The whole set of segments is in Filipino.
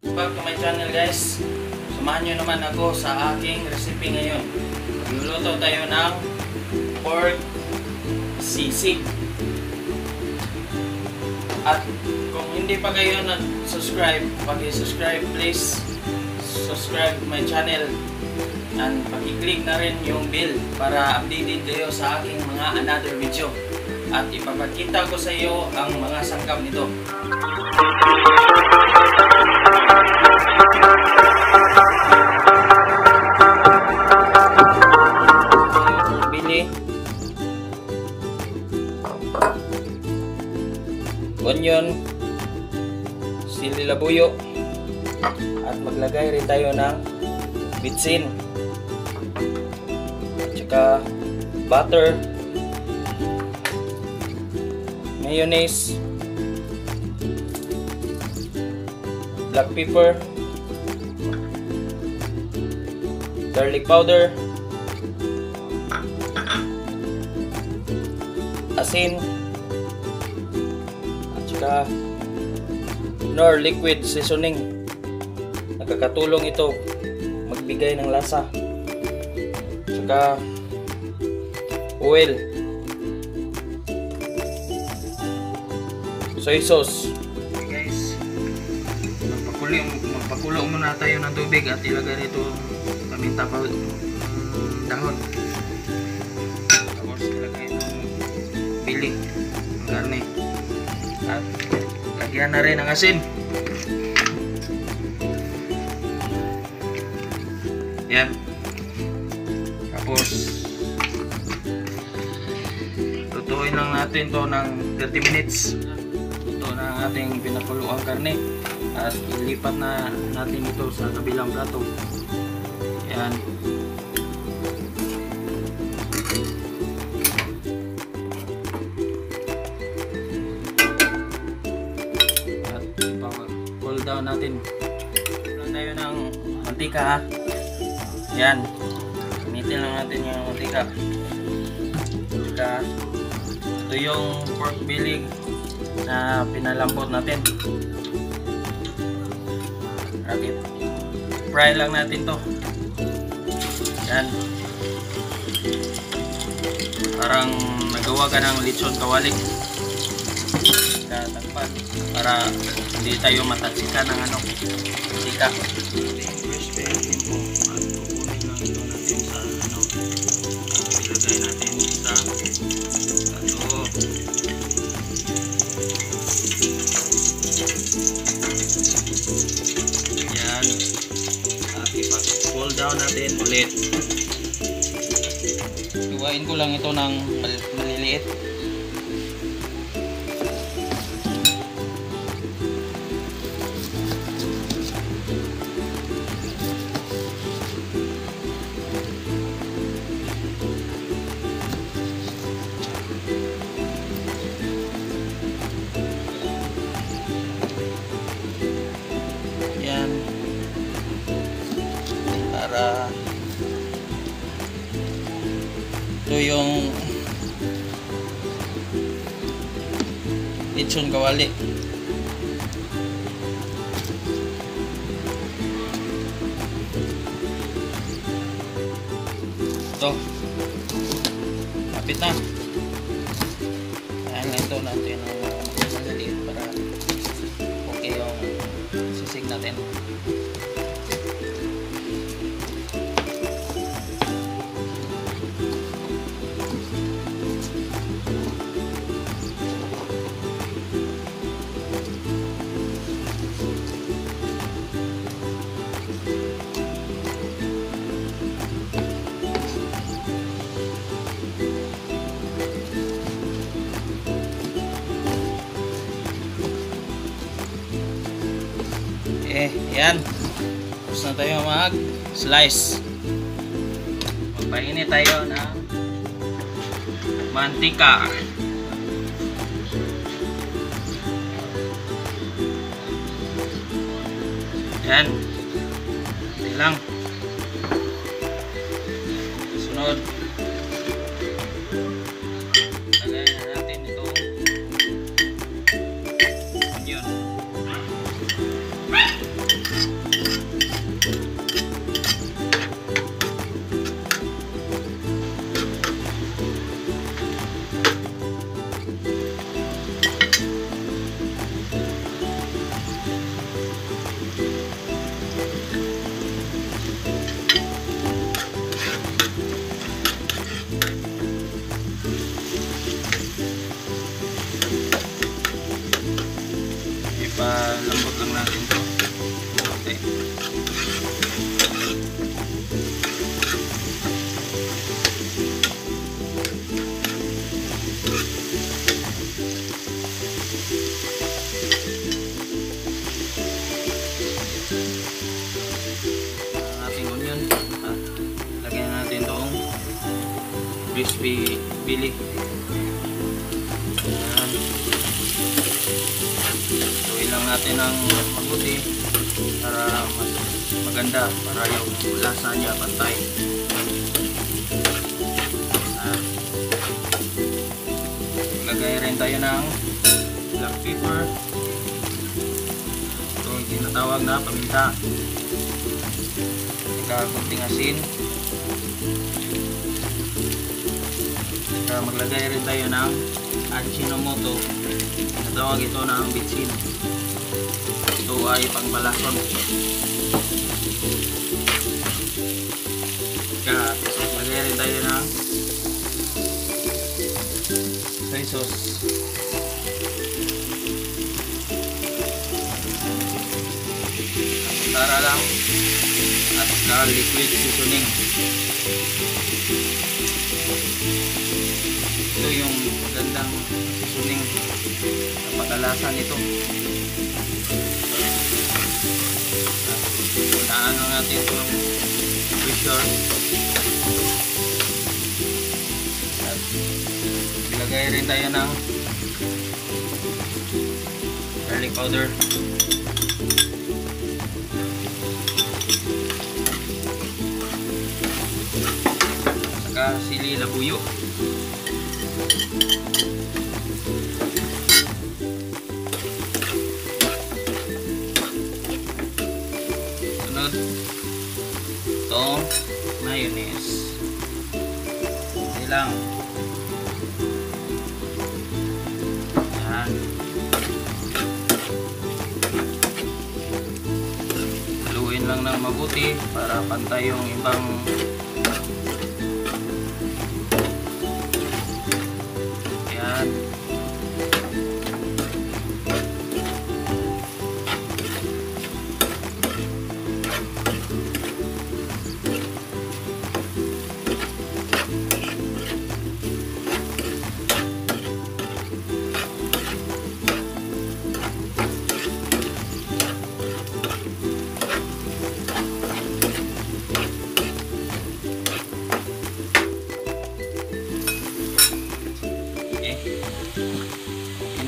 Back to my channel guys. Samahan nyo naman ako sa aking recipe ngayon. Magluluto tayo ng pork sisig. At kung hindi pa kayo nag-subscribe, pag-subscribe please. Subscribe my channel. And pag-click na rin yung bell para updated kayo sa aking mga another video. At ipapakita ko sa iyo ang mga sangkap nito. Bili onion sili labuyo. At maglagay rin tayo ng bitsin. At saka butter. Mayonnaise black pepper garlic powder asin at saka nor liquid seasoning. Nakakatulong ito magbigay ng lasa. At saka oil. Soy sauce magpakulo, magpakulo muna tayo ng tubig at ilagay rito paminta pa dahon. Tapos ilagay itong pili ng karne. At lagyan na rin ng asin. Yan. Tapos lutuin lang natin to ng 30 minutes. Ito na ang ating pinakuluang karne at ilipat na natin ito sa kabilang plato. Yan at cool down natin. Lang tayo ng mantika ha? Yan gamitin lang natin yung mantika. Saka ito yung pork belly na pinalambot natin okay. fry lang natin to. Yan. Parang nagawa ka ng lechon kawalik tatakpan para hindi tayo matatsikan ng ano tika crispy natin down natin ulit. Iwain ko lang ito ng mal- maliliit lechon kawali ito. Kapit na. Kaya nga ito natin ang maliliit para okay yung sisig natin Eh, yan. Tapos na tayo mag-slice. Magpainit tayo ng mantika. Yan. Hindi lang. Bili. Ayan. Tuloy lang natin ng mabuti para mas maganda para yung lasa niya pantay. Ayan. Lagay rin tayo ng black pepper. Ito yung tinatawag na paminta. Saka kunting asin. Saka maglagay rin tayo ng Ajinomoto. Natawag ito ng bitsin. Ito ay pangmalason. Saka maglagay rin tayo ng soy sauce. Tara lang at saka liquid seasoning. Seasoning na pagkalasa nito. Unaan na natin itong pressure. At ilagay rin tayo ng garlic powder. saka sili labuyo. Sunod, itong mayonnaise. Hindi lang. Yan. Haluin lang ng mabuti para pantay yung ibang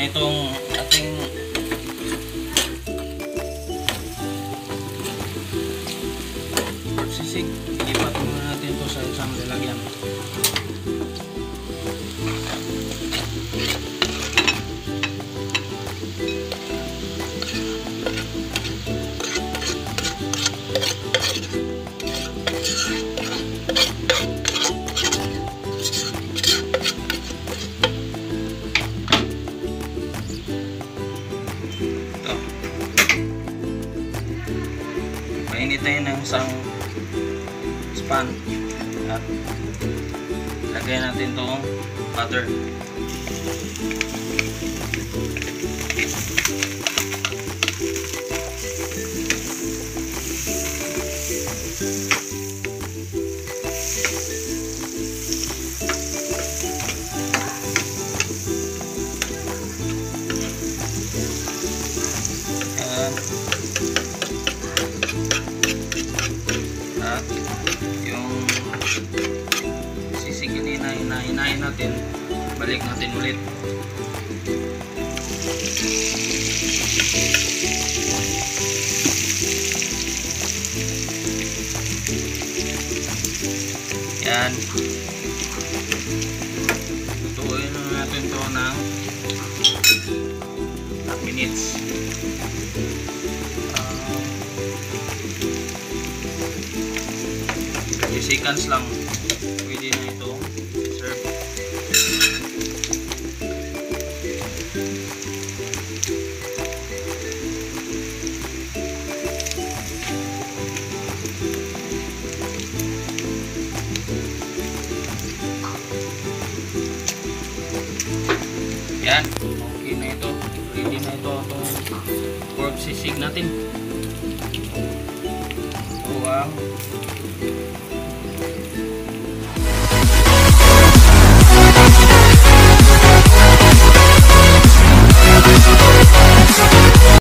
Yun na itong ating sisig. Span at lagay natin itong butter. Balik natin ulit. Yan. Lutuin na natin to ng 10 minutes. Uh, 30 seconds lang. Pwede na ito. Yan. Okay na ito. Ready na ito itong pork sisig natin. Ito ang